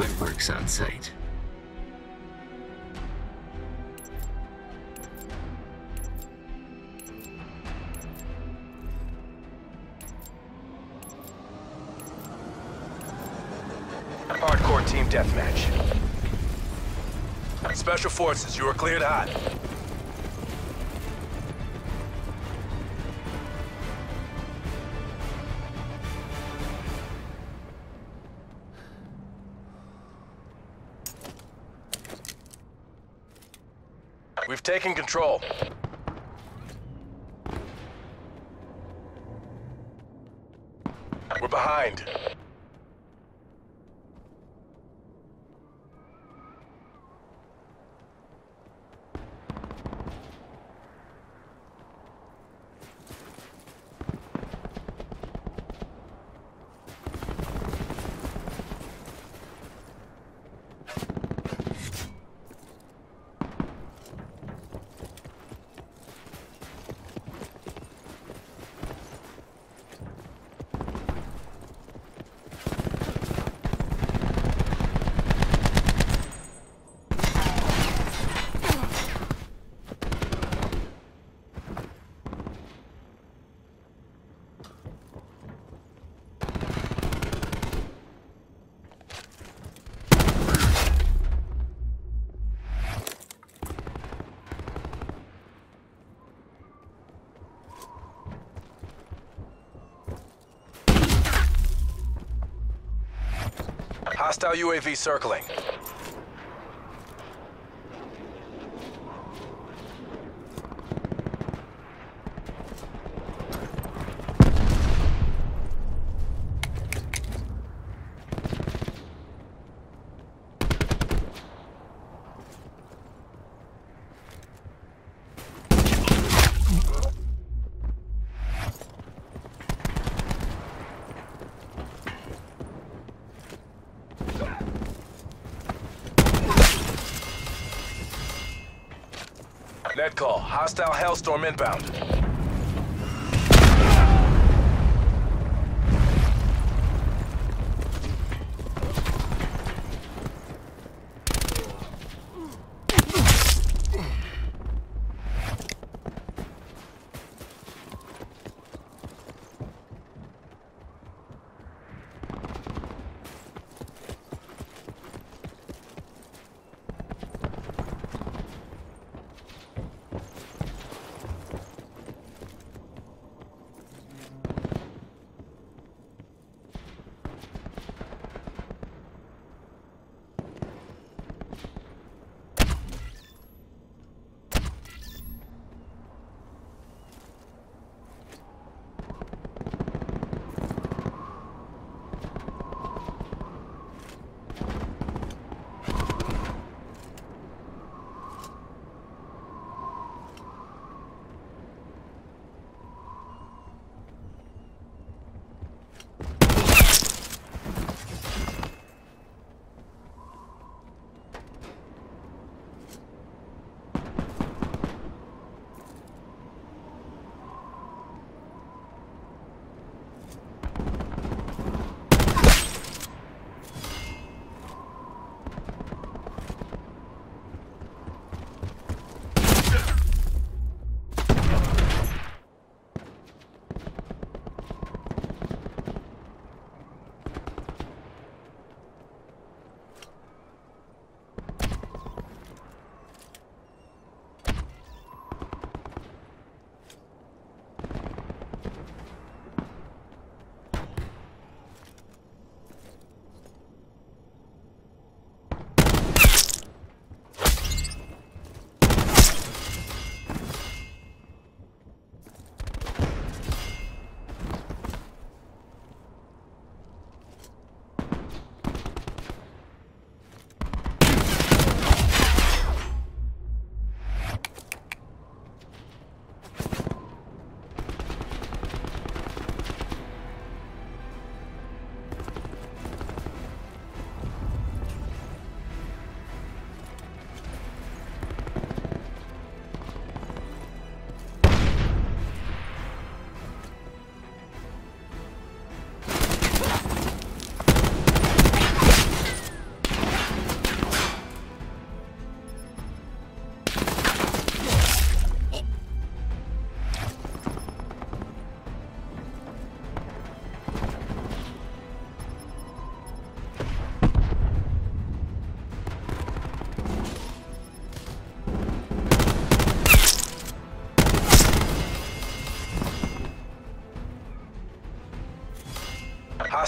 Webworks on site. Hardcore team deathmatch. Special forces, you are cleared hot. We've taken control. We're behind. Hostile UAV circling. Net call. Hostile Hellstorm inbound.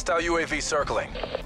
Hostile UAV circling.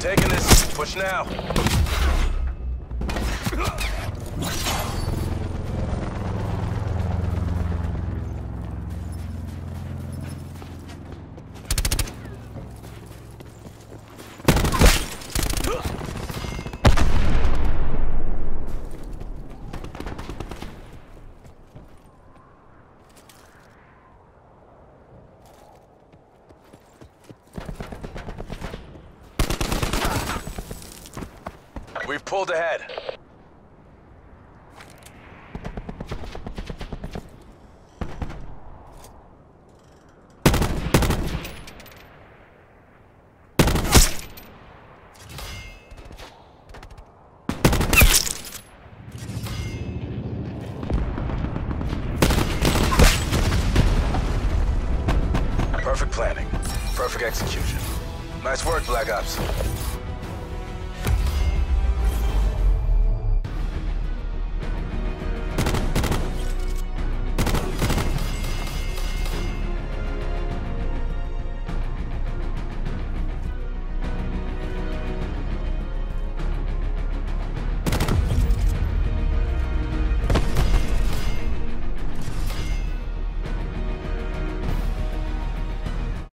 Taking this. Push now. We've pulled ahead. Perfect planning. Perfect execution. Nice work, Black Ops.